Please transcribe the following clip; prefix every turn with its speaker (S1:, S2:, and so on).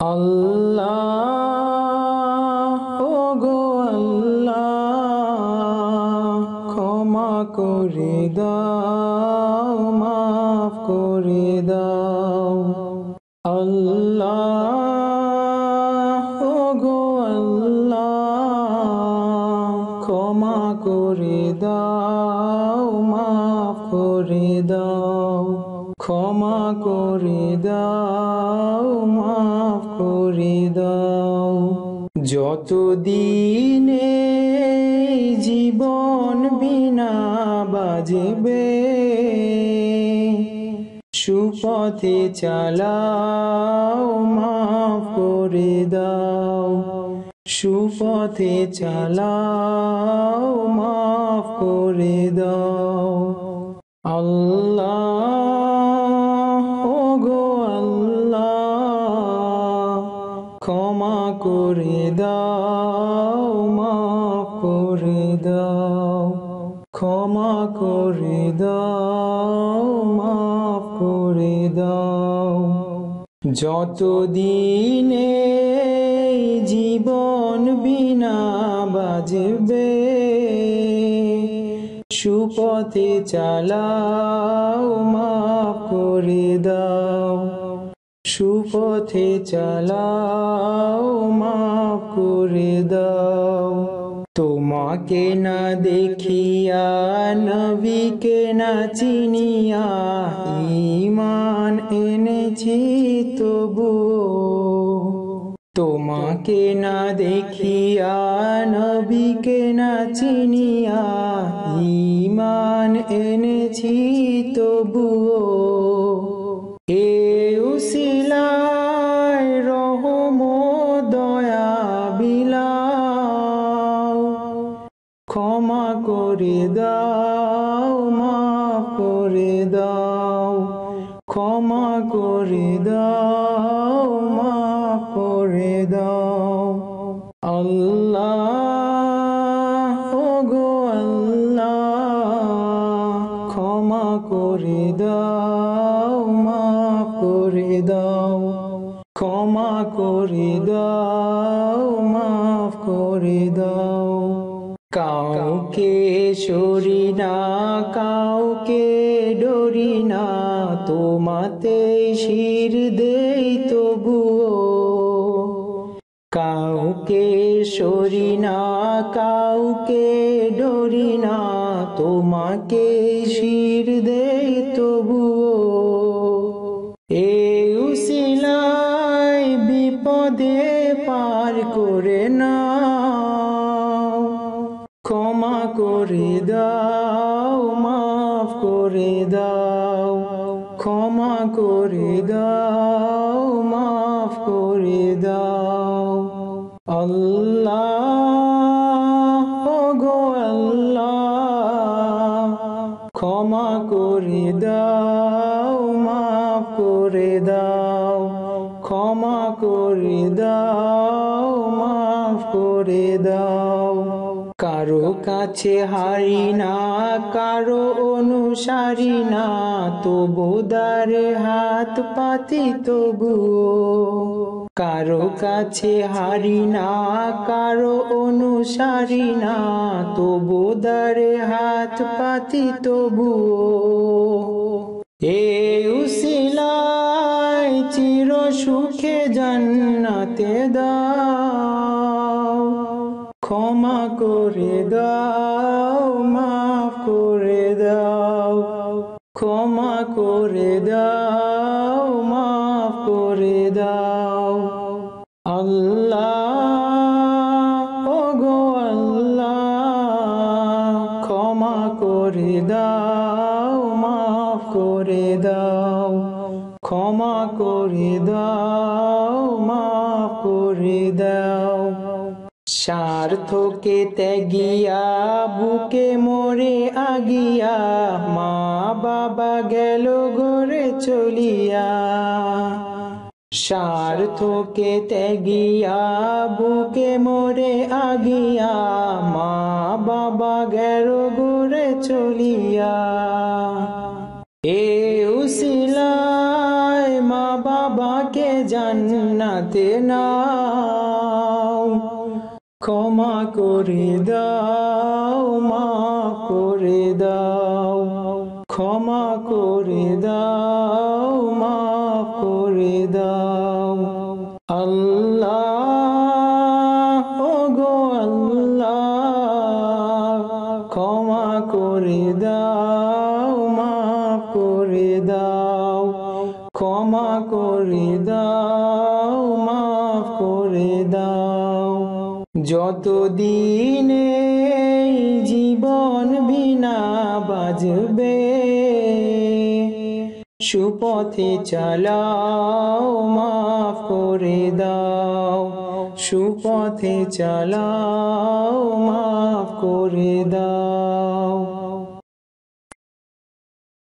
S1: আল্লাহ গো আল্লাহ, ক্ষমা করে দাও, মাফ করে দাও। আল্লাহ গো আল্লাহ, ক্ষমা করে দাও, মাফ করে দাও। ক্ষমা করে দাও দাও যতদিন জীবন বিনা বাজবে, সুপথে চালাও, মাফ করে দাও। সুপথে চালাও, মাফ করে দাও। আল্লাহ করে দাও, মাফ করে দাও, ক্ষমা করে দাও, মাফ করে দাও। যতদিন এই জীবন বিনা বাজবে, সুপথে চালাও দাও সুপথে চালাও, মাফ করে দাও। তোমাকে না দেখিয়া, নবীকে না চিনিয়া ইমান এনেছি তবুও। তোমাকে না দেখিয়া, নবীকে না চিনিয়া ইমান এনেছি ক্ষমা করে দাও, মাফ করে দাও। ক্ষমা করে দাও, মাফ করে দাও। আল্লাহ ও গো আল্লাহ, ক্ষমা করে দাও, মাফ করে দাও। ক্ষমা করে দাও, মাফ করে দাও। কাউকে সরি না, কাউকে ডরি না, তোমাতে শির দেই তবুও। কাউকে সরি না, কাউকে ডরি না, তোমাকে শির দেই তবুও। এ করে দাও, ক্ষমা করে দাও, মাফ করে দাও। আল্লাহ গো আল্লাহ, ক্ষমা করে দাও, মাফ করে দাও। ক্ষমা করে দাও, মাফ করে দাও। কারও কাছে হারি না, কারও অনুসারী না, তবু দারে হাত পাতি তবুও। কারও কাছে হারি না, কারও অনুসারী না, তবু দারে হাত পাতি তবুও। এ উসিলায় চির সুখে জান্নাতে দাও। ক্ষমা করে দাও, মাফ করে দাও। ক্ষমা করে দাও, মাফ করে দাও। আল্লাহ ও গো আল্লাহ, ক্ষমা করে দাও, মাফ করে দাও। ক্ষমা করে দাও, মাফ করে দাও। স্বার্থকে ত্যাগিয়া, বুকে মরে আগিয়া মা বাবা গেল গড়ে চলিয়া। স্বার্থকে ত্যাগিয়া, বুকে মরে আগিয়া মা বাবা গেল ঘরে চলিয়া। এ উসিলায় মা বাবাকে জান্নাতে নাও। ক্ষমা করে দাও, মা করে দাও। ক্ষমা করে দাও, মা করে দাও। আল্লাহ গো আল্লাহ, ক্ষমা করে দাও, মা করে দাও। ক্ষমা করে দাও। যতদিন জীবন বিনা বাজবে সুপথে চালাও মাফ করে দাও সুপথে চালাও মাফ করে দাও।